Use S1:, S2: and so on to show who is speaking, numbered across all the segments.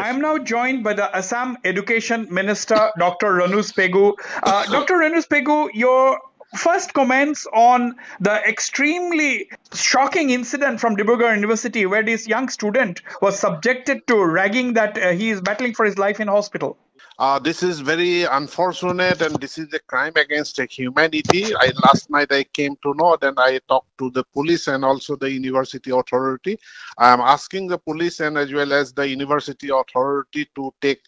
S1: I am now joined by the Assam Education Minister, Dr. Ranoj Pegu. Uh, Dr. Ranoj Pegu, your first comments on the extremely shocking incident from Dibrugarh University where this young student was subjected to ragging that uh, he is battling for his life in hospital.
S2: Uh, this is very unfortunate and this is a crime against humanity. I, last night I came to know and I talked to the police and also the university authority. I am asking the police and as well as the university authority to take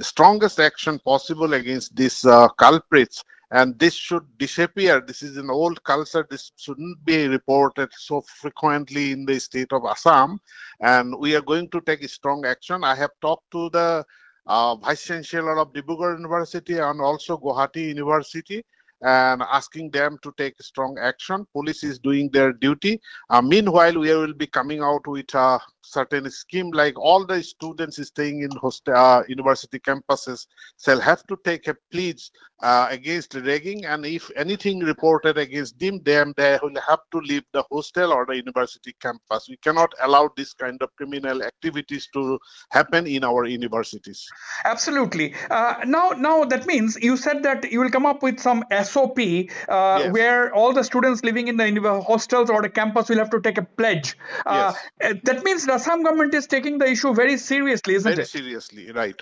S2: strongest action possible against these uh, culprits and this should disappear. This is an old culture. This shouldn't be reported so frequently in the state of Assam. And we are going to take strong action. I have talked to the Vice Chancellor of Dibrugarh University and also Gauhati University and asking them to take strong action. Police is doing their duty. Uh, meanwhile, we will be coming out with a certain scheme like all the students staying in host, uh, university campuses shall have to take a pledge uh, against ragging and if anything reported against them, them they will have to leave the hostel or the university campus. We cannot allow this kind of criminal activities to happen in our universities.
S1: Absolutely. Uh, now, now that means you said that you will come up with some SOP uh, yes. where all the students living in the hostels or the campus will have to take a pledge. Uh, yes. Uh, that means the Assam government is taking the issue very seriously, isn't
S2: very
S1: it?
S2: Very seriously, right.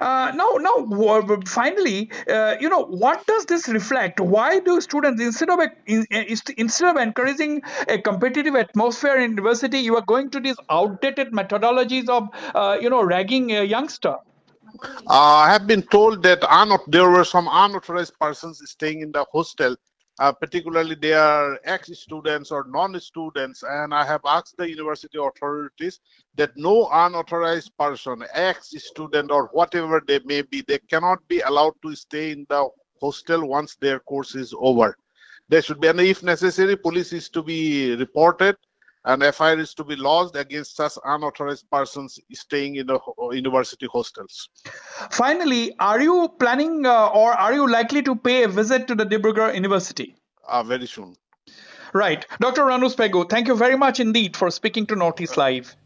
S1: Uh, now, now, finally, uh, you know, what does this reflect? Why do students, instead of instead of encouraging a competitive atmosphere in university, you are going to these outdated methodologies of, uh, you know, ragging a youngster?
S2: Uh, I have been told that there were some unauthorized persons staying in the hostel uh, particularly they are ex-students or non-students and i have asked the university authorities that no unauthorized person ex-student or whatever they may be they cannot be allowed to stay in the hostel once their course is over. There should be and if necessary police is to be reported and FIR is to be lodged against such unauthorized persons staying in the university hostels.
S1: Finally, are you planning uh, or are you likely to pay a visit to the Dibrugarh University?
S2: Uh, very soon.
S1: Right. Dr. Ranoj Pegu, thank you very much indeed for speaking to Northeast Live.